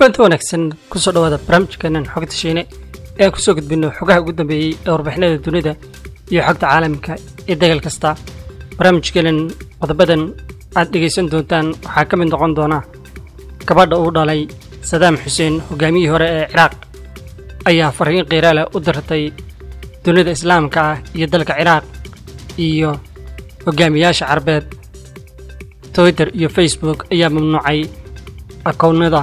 kulanti wanaagsan ku soo dhawaada barnaamijkeenan xogta shiine ee ku soo gudbino xogaha ugu dambeeyey ee warbixinada dunida iyo xogta caalamka ee degal kasta. Barnaamijkeenan qodobadan aad dhegaysan doontaan waxaa ka mid noqon doona gabadha uu dhalay sadaam xuseen hogaamiyihii hore ee ciraaq. Ayaa fariin qiiraale u dirtay dunida islaamka ah iyo dalka ciraaq iyo hogaamiyaasha carbeed. Twitter iyo facebook ayaa mamnuucay akownada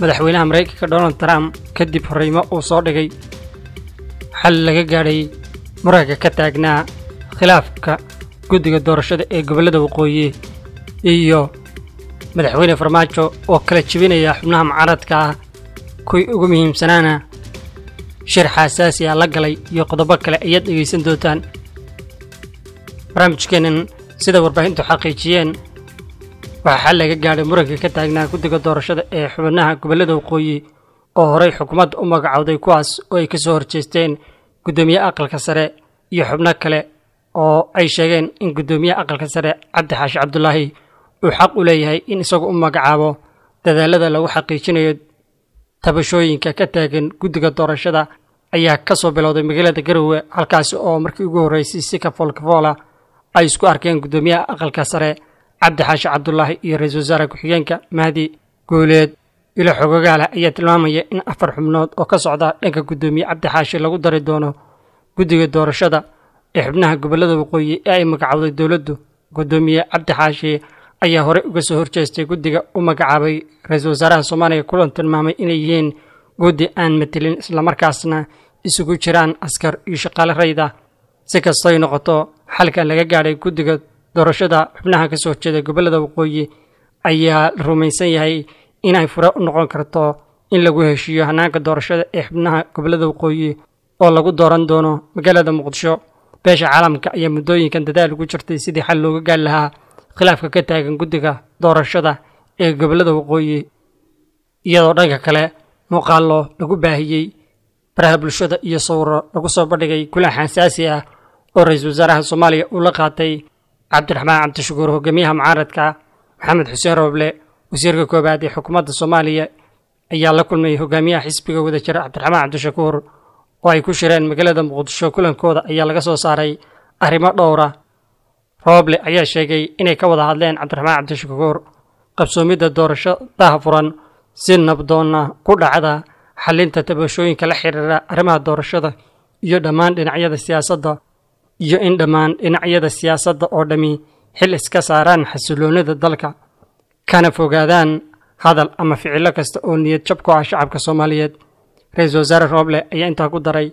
madaxweynaha maraykanka donald trump kadib horeymo uu soo dhigay. Xal laga gaadhay muranka ka taagnaa khilaafka guddiga doorashada ee gobollada waqooyi iyo madaxweyne farmaajo oo kala jebinaya xubnaha mucaaradka ah. Kuwii ugu muhiimsanaana shir xaasaasi ah la galay iyo qodobo kale ayaad dhegaysan doontaan. Barnaamijkeennan sida warbaahintu xaqiijiyeen waxaa laga gaadhay muranka ka taagnaa guddiga doorashada ee xubnaha gobollada waqooyi oo horey xukuumadda u magacowday kuwaas oo ay ka soo horjeesteen guddoomiyaha aqalka sare iyo xubno kale oo ay sheegeen in guddoomiyaha aqalka sare cabdi xaashi cabdulaahi uu xaq u leeyahay in isagu u magacaabo dadaalada lagu xaqiijinayo tabashooyinka ka taagan guddiga doorashada ayaa ka soo bilowday magaalada garowe halkaasi oo markii ugu horreysay si kafoolkafoola ay isku arkeen guddoomiyaha aqalka sare cabdi xaashi cabdulaahi iyo ra'iisul wasaare ku-xigeenka mahdi guuleed. ilo xogogaalah ayaa tilmaamaya in afar xubnood oo ka socda dhanka guddoomiye cabdi xaashi lagu dari doono guddiga doorashada ee xubnaha gobollada waqooyi ee ay magacowday dowladdu. guddoomiye cabdi xaashi ayaa horey uga soo horjeestay guddiga u magacaabay ra'iisul wasaaraha soomaaliya kulan tilmaamay inay yihiin guddi aan matelin islamarkaasna isugu jiraan askar iyo shaqaale rayda. si kastoy noqoto xalka laga gaadhay guddiga doorashada xubnaha ka soo horjeeda gobollada waqooyi ayaa la rumaysan yahay inay fure u noqon karto in lagu heshiiyo hanaanka doorashada ee xubnaha gobollada waqooyi oo lagu dooran doono magaalada muqdisho. Beesha caalamka ayaa muddooyinkan dadaal ugu jirtay sidii xal looga gaari lahaa khilaafka ka taagan guddiga doorashada ee gobollada waqooyi iyadoo dhanka kale muuqaallo lagu baahiyey baraha bulshada iyo sawiro lagu soo bandhigay kulan xasaasi ah oo ra'iisul wasaaraha soomaaliya uu la qaatay cabdiraxmaan cabdishakuur hogaamiyaha mucaaradka maxamed xuseen rooble wasiirka koowaad ee xukuumadda soomaaliya ayaa la kulmay hogaamiyaha xisbiga wadajir cabdiraxmaan cabdishakuur oo ay ku shireen magaalada muqdisho kulankooda ayaa laga soo saaray arrimo dhowra rooble ayaa sheegay inay ka wada hadleen cabdiraxmaan cabdishakuur qabsoomidda doorasho daha furan si nabdoonna ku dhacda xalinta tabashooyinka la xiriira arrimaha doorashada iyo dhammaan dhinacyada siyaasadda iyo in dhammaan dhinacyada siyaasadda oo dhammi xil iska saaraan xasiloonida dalka. Kana fogaadaan hadal ama ficillo kasta oo niyad jab ku ah shacabka soomaaliyeed. Ra'iisul wasaare rooble ayaa intaa ku daray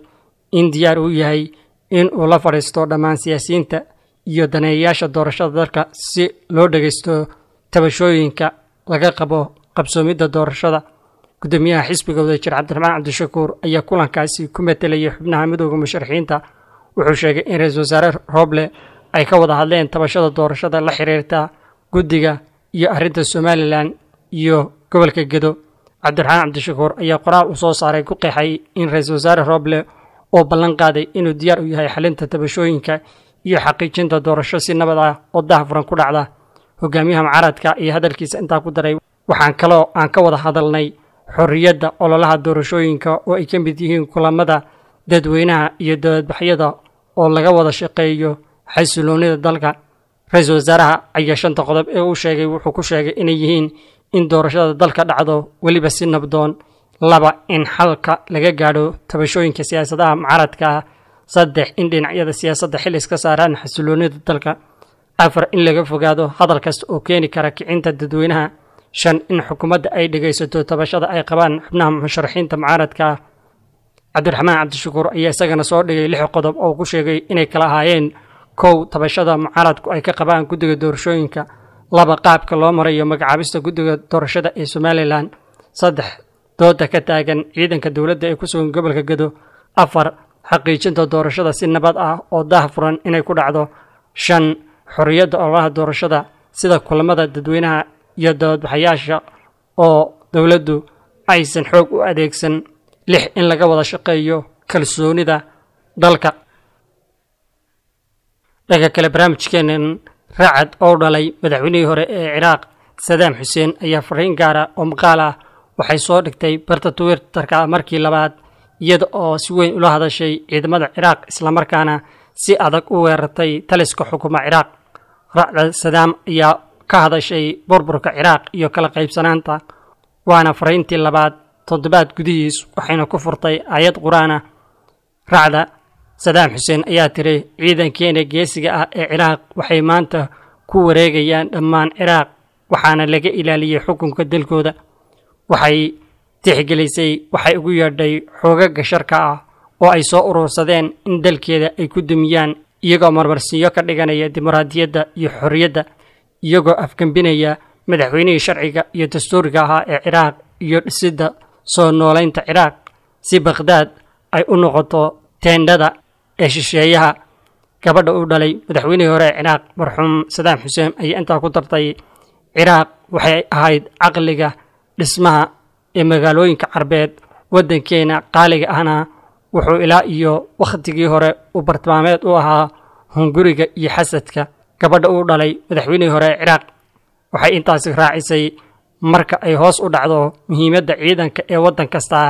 in diyaar uu yahay in uu la fadhiisto dhammaan siyaasiyiinta iyo daneeyayaasha doorashada dalka si loo dhegaysto tabashooyinka laga qabo qabsoomidda doorashada. Guddoomiyaha xisbiga wadajir cabdiraxmaan cabdishakuur ayaa kulankaasi ku matelayay xubnaha midooda musharaxiinta wuxuu sheegay in ra-iisul wasaare rooble ay ka wada hadleen tabashada doorashada la xiriirta guddiga iyo arrinta somalilan iyo gobolka gedo cabdiraxmaan cabdishakuur ayaa qoraal uu soo saaray ku qeexay in ra-iisul wasaare rooble oo ballan qaaday inuu diyaar u yahay xalinta tabashooyinka iyo xaqiijinta doorasho si nabad ah oo dahafuran ku dhacda hogaamiyaha mucaaradka iyo hadalkiisa intaa ku daray waxaan kaloo aan ka wada hadalnay xorriyadda ololaha doorashooyinka oo ay ka mid yihiin kulamada dadweynaha iyo dowladbaxyada oo laga wada shaqeeyo xasiloonida dalka ra-iisul wasaaraha ayaa shanta qodob ee uu sheegay wuxuu ku sheegay inay yihiin in doorashada dalka dhacdo weliba si nabdoon laba in xalka laga gaadho tabashooyinka siyaasadaha mucaaradka ah saddex in dhinacyada siyaasadda xil iska saaraan xasiloonida dalka afar in laga fogaado hadal kasta oo keeni kara kicinta dadweynaha shan in xukuumadda ay dhegaysato tabashada ay qabaan xubnaha musharaxiinta mucaaradka ah cabdiraxmaan cabdishakuur ayaa isagana soo dhigay lix qodob oo ku sheegay inay kala ahaayeen kow tabashada mucaaradku ay ka qabaan guddiga doorashooyinka laba qaabka loo marayo magacaabista guddiga doorashada ee somalilan saddex dooda ka taagan ciidanka dowladda ee ku sugan gobolka gedo afar xaqiijinta doorashada si nabad ah oo dah furan inay ku dhacdo shan xorriyadda ololaha doorashada sida kulamada dadweynaha iyo doodbaxayaasha oo dowladdu aysan xoog u adeegsan lix in laga wada shaqeeyo kalsoonida dalka. Dhanka kale barnaamijkeenan racad oo dhalay madaxweynihii hore ee ciraaq sadaam xuseen ayaa fariin gaara oo maqaal ah. Waxay soo dhigtay barta twitterka markii labaad iyada oo si weyn ula hadashay ciidamada ciraaq islamarkaana si adag u weerartay taliska xukuma ciraaq. Racda sadaam ayaa ka hadashay burburka ciraaq iyo kala qaybsanaanta waana fariintii labaad toddobaad gudihiis waxayna ku furtay aayad qur'aana. Racda sadaam xuseen ayaa tiri ciidankeena geesiga ah ee ciraaq waxay maanta ku wareegayaan dhammaan ciraaq waxaana laga ilaaliyey xukunka dalkooda. Waxay tixgelisay waxay ugu yeedhay xoogaga sharka ah oo ay soo urursadeen in dalkeeda ay ku dumiyaan iyagoo marmarsiinyo ka dhiganaya dimuqraadiyadda iyo xorriyadda iyagoo afgembinaya madaxweynihii sharciga iyo dastuuriga ahaa ee ciraaq iyo dhisidda soo noolaynta ciraaq si bakhdaad ay u noqoto teendhada ee shisheeyaha. Gabadha u dhalay madaxweynihii hore ee ciraaq marxuum sadaam xuseen ayaa intaa ku dartay ciraaq waxay ahayd caqliga dhismaha ee magaalooyinka carbeed. Waddankeena qaaliga ahna wuxuu ilaa iyo wakhtigii hore u bartilmaameed u ahaa hunguriga iyo xasadka. Gabadha uu dhalay madaxweynihii hore ee ciraaq waxay intaasi raacisay marka ay hoos u dhacdo muhiimadda ciidanka ee waddan kastaa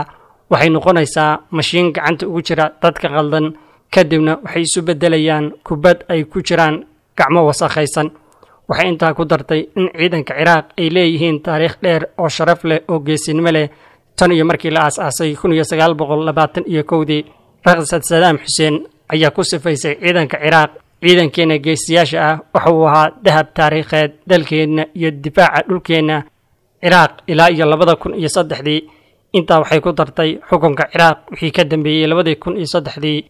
waxay noqonaysaa mashiin gacanta ugu jira dadka qaldan kadibna waxay isu beddelayaan kubad ay ku jiraan gacmo wasakhaysan. Waxay intaa ku dartay in ciidanka ciraaq ay leeyihiin taariikh dheer oo sharaf leh oo geesinimo leh. Tan iyo markii la aas-aasay iyo kowdii raksad sadaam xuseen ayaa ku sifaysay ciidanka ciraaq. Ciidankeena geesiyaasha ah waxa uu ahaa dahab taariikheed dalkeenna iyo difaaca dhulkeenna ciraaq ilaa iyo labada kun iyo saddexdii. Intaa waxay ku dartay xukunka ciraaq wixii ka dambeeyey labadii kun iyo saddexdii.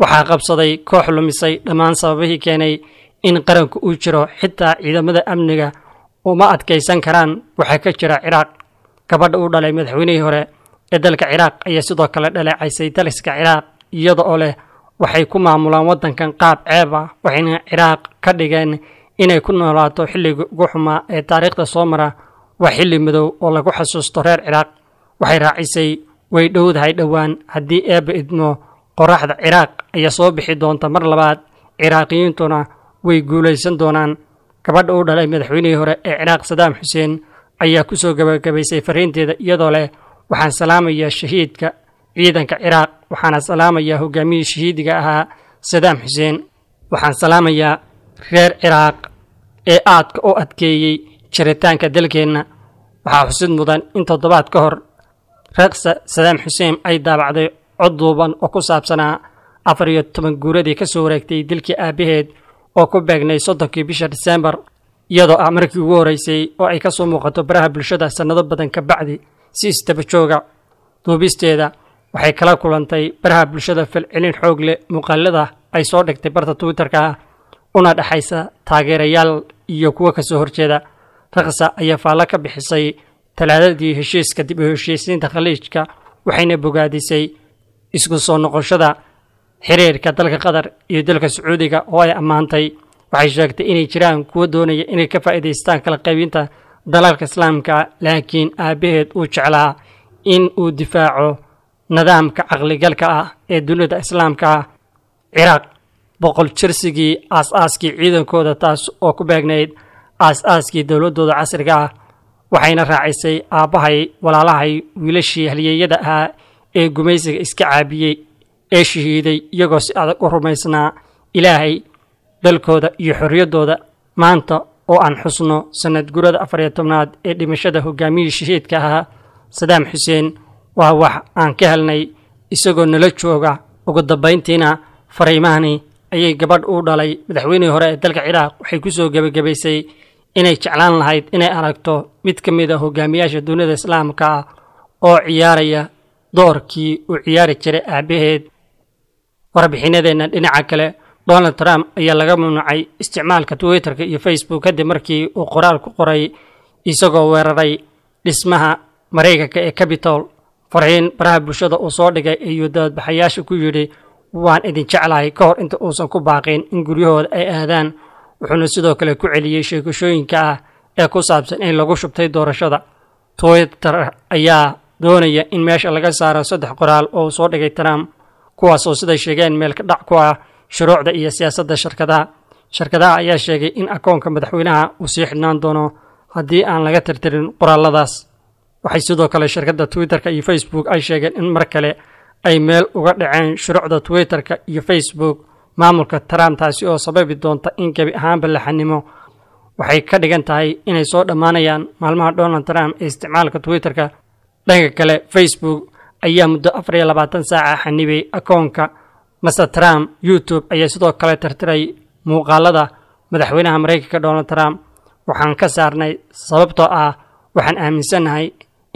Waxaa qabsaday koox lumisay dhammaan sababihii keenay in qaranku uu jiro xitaa ciidamada amniga uma adkaysan karaan waxaa ka jira ciraaq gabadha uu dhalay madaxweynihii hore ee dalka ciraaq ayaa sidoo kale dhaleecaysay taliska ciraaq iyada oo leh waxay ku maamulaan waddankan qaab ceeb ah waxayna ciraaq ka dhigeen inay ku noolaato xilligii ugu xumaa ee taariikhda soo mara waa xilli madow oo lagu xasuusto reer ciraaq waxay raacisay way dhowdahay dhowaan haddii eebba idmo qoraxda ciraaq ayaa soo bixi doonta mar labaad. Ciraaqiyiintuna way guulaysan doonaan. Gabadha uu dhalay madaxweynihii hore ee ciraaq sadaam xuseen ayaa ku soo gabagabaysay fariinteeda iyadoo leh waxaan salaamayaa shahiidka ciidanka ciraaq waxaana salaamayaa hogaamiyii shahiidiga ahaa sadaam xuseen waxaan salaamayaa reer ciraaq ee aadka u adkeeyey jiritaanka dalkeenna waxaa xusid mudan in toddobaad ka hor raksa sadaam xuseen ay daabacday cod duuban oo ku saabsanaa afar iyo toban guuradii ka soo wareegtay dilkii aabbaheed oo ku beegnay soddonkii bisha diseembar iyadoo ah markii ugu horreysay oo ay ka soo muuqato baraha bulshada sannado badan ka bacdi si isdaba jooga. Duubisteeda waxay kala kulantay baraha bulshada falcelin xoog leh muuqaalada ay soo dhigtay barta twitterka una dhexaysa taageerayaal iyo kuwo ka soo horjeeda ka bixisay talaadadii heshiiska dib u heshiisiinta khaliijka waxayna bogaadisay isku soo noqoshada xiriirka dalka qatar iyo dalka sacuudiga oo ay ammaantay waxay sheegtay inay jiraan kuwo doonaya inay ka faa'iidaystaan kala qaybinta dalalka islaamka laakiin aabbaheed uu jeclaa in uu difaaco nidaamka caqligalka ah ee dunida islaamka ah ciraaq boqol jirsigii aas-aaskii ciidankooda taas oo ku beegnayd aas-aaskii dowladdooda casriga ah waxayna raacisay aabbahay walaalahay wiilashii halyeeyada ahaa ee gumaysiga iska caabiyey ee shahiiday iyagoo si adag u rumaysnaa ilaahay dalkooda iyo xorriyaddooda maanta oo aan xusno sannad gurada afar iyo tobnaad ee dhimashada hogaamiyii shahiidka ahaa sadaam xuseen waa wax aan ka helnay isagoo nala jooga. Ugu dambayntiina fariimahani ayay gabadh u dhalay. Madaxweynihii hore ee dalka ciraaq waxay ku soo gebagabaysay inay jeclaan lahayd inay aragto mid ka mid a hogaamiyaasha dunida islaamka ah oo ciyaaraya doorkii uu ciyaari jiray aabbaheed warbixinadeenna dhinaca kale donald trump ayaa laga mamnuucay isticmaalka twitterka iyo facebook kadib markii uu qoraal ku qoray isagoo weeraray dhismaha maraykanka ee cabitol fariin baraha bulshada uu soo dhigay ayuu dabadbaxayaasha ku yidhi waan idin jeclahay ka hor inta uusan ku baaqin in guryahooda ay aadaan. Wuxuuna sidoo kale ku celiyey sheekashooyinka ah ee ku saabsan in lagu shubtay doorashada. Twitter ayaa doonaya in meesha laga saaro saddex qoraal oo soo dhigay trump kuwaasoo siday sheegeen meelka dhac ku ah shuruucda iyo siyaasadda shirkadaha. Shirkadaha ayaa sheegay in akoonka madaxweynaha uu sii xidhnaan doono haddii aan laga tirtirin qoraaladaas. Waxay sidoo kale shirkadda twitterka iyo facebook ay sheegeen in mar kale ay meel uga dhaceen shuruucda twitterka iyo facebook. Maamulka trump taasi oo sababi doonta in gebi ahaanba la xanimo. Waxay ka dhigan tahay inay soo dhammaanayaan maalmaha donald trump ee isticmaalka twitterka. Dhanka kale facebook ayaa muddo afar iyo labaatan saaca xanibay akoonka. Master trump youtube ayaa sidoo kale tirtiray muuqaalada madaxweynaha maraykanka donald trump. Waxaan ka saarnay sababtoo ah waxaan aaminsannahay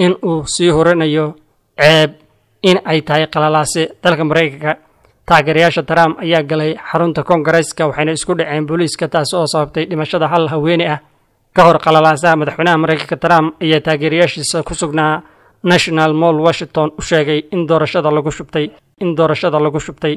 in uu sii horinayo ceeb in ay tahay qalalaase. Dalka maraykanka taageerayaasha trump ayaa galay xarunta koongareeska waxayna isku dhaceen booliiska taas oo sababtay dhimashada hal haweene ah. Ka hor qalalaasaha madaxweynaha maraykanka trump ayaa taageerayaashiisa ku sugnaa national mall washington u sheegay in doorashada lagu shubtay in doorashada lagu shubtay